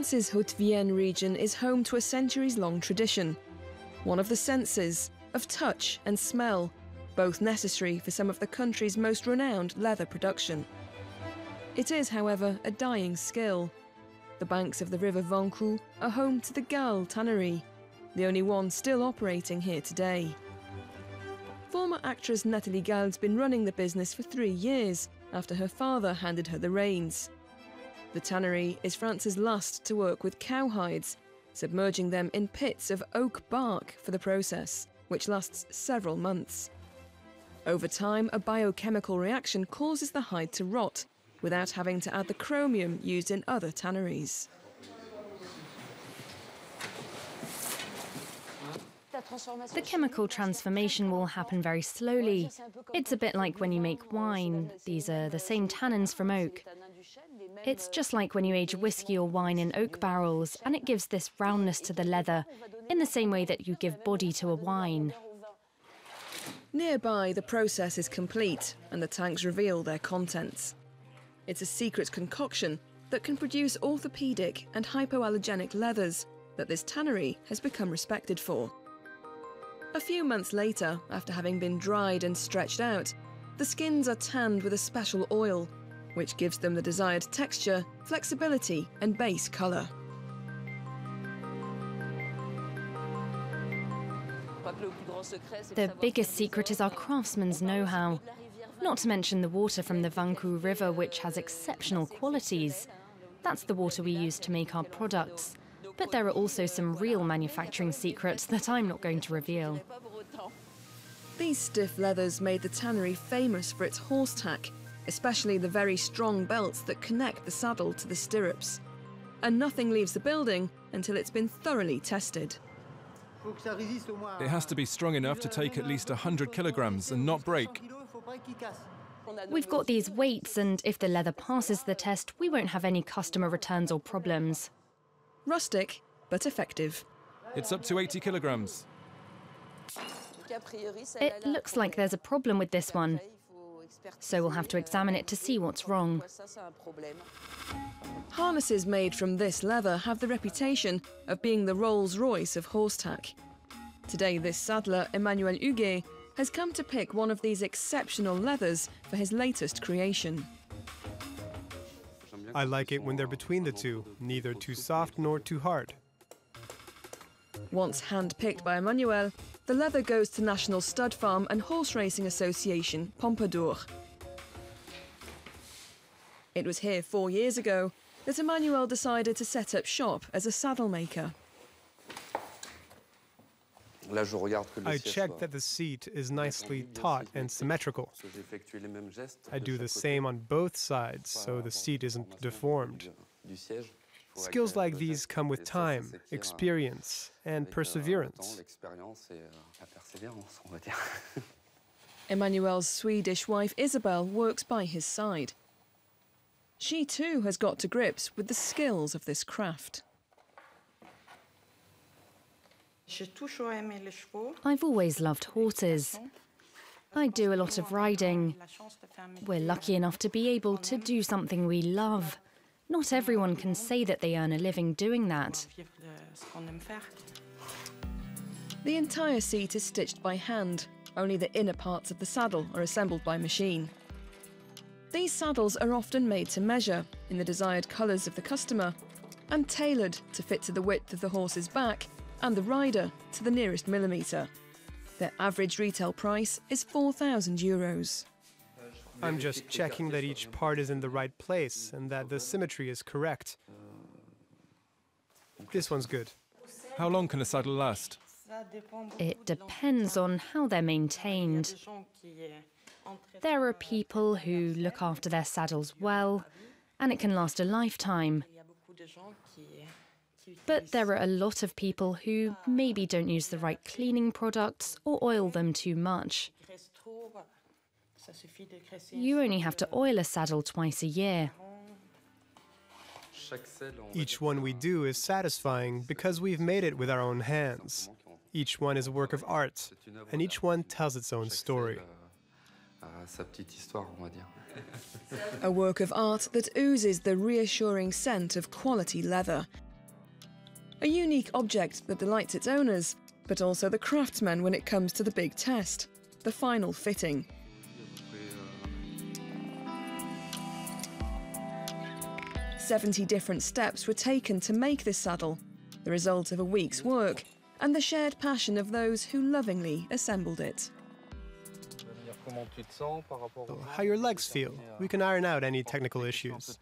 France's Haute-Vienne region is home to a centuries-long tradition. One of the senses of touch and smell, both necessary for some of the country's most renowned leather production. It is, however, a dying skill. The banks of the river Vincou are home to the Gal Tannery, the only one still operating here today. Former actress Nathalie Gal's been running the business for three years after her father handed her the reins. The tannery is France's last to work with cowhides, submerging them in pits of oak bark for the process, which lasts several months. Over time, a biochemical reaction causes the hide to rot without having to add the chromium used in other tanneries. The chemical transformation will happen very slowly. It's a bit like when you make wine. These are the same tannins from oak. It's just like when you age whiskey or wine in oak barrels, and it gives this roundness to the leather, in the same way that you give body to a wine. Nearby, the process is complete and the tanks reveal their contents. It's a secret concoction that can produce orthopedic and hypoallergenic leathers that this tannery has become respected for. A few months later, after having been dried and stretched out, the skins are tanned with a special oil, which gives them the desired texture, flexibility, and base colour. The biggest secret is our craftsman's know how. Not to mention the water from the Vincou River, which has exceptional qualities. That's the water we use to make our products. But there are also some real manufacturing secrets that I'm not going to reveal. These stiff leathers made the tannery famous for its horse tack, especially the very strong belts that connect the saddle to the stirrups. And nothing leaves the building until it's been thoroughly tested. It has to be strong enough to take at least 100 kilograms and not break. We've got these weights, and if the leather passes the test, we won't have any customer returns or problems. Rustic, but effective. It's up to 80 kilograms. It looks like there's a problem with this one, so we'll have to examine it to see what's wrong. Harnesses made from this leather have the reputation of being the Rolls Royce of horse tack. Today, this saddler, Emmanuel Huguet, has come to pick one of these exceptional leathers for his latest creation. I like it when they're between the two, neither too soft nor too hard. Once hand-picked by Emmanuel, the leather goes to National Stud Farm and Horse Racing Association, Pompadour. It was here four years ago that Emmanuel decided to set up shop as a saddle maker. I check that the seat is nicely taut and symmetrical. I do the same on both sides so the seat isn't deformed. Skills like these come with time, experience, and perseverance. Emmanuel's Swedish wife Isabel works by his side. She too has got to grips with the skills of this craft. I've always loved horses. I do a lot of riding. We're lucky enough to be able to do something we love. Not everyone can say that they earn a living doing that. The entire seat is stitched by hand. Only the inner parts of the saddle are assembled by machine. These saddles are often made to measure in the desired colours of the customer and tailored to fit to the width of the horse's back and the rider to the nearest millimetre. Their average retail price is 4,000 euros. I'm just checking that each part is in the right place and that the symmetry is correct. This one's good. How long can a saddle last? It depends on how they're maintained. There are people who look after their saddles well, and it can last a lifetime. But there are a lot of people who maybe don't use the right cleaning products or oil them too much. You only have to oil a saddle twice a year. Each one we do is satisfying because we've made it with our own hands. Each one is a work of art, and each one tells its own story. A work of art that oozes the reassuring scent of quality leather A unique object that delights its owners, but also the craftsmen when it comes to the big test, the final fitting. Seventy different steps were taken to make this saddle, the result of a week's work and the shared passion of those who lovingly assembled it. Oh, how your legs feel. We can iron out any technical issues.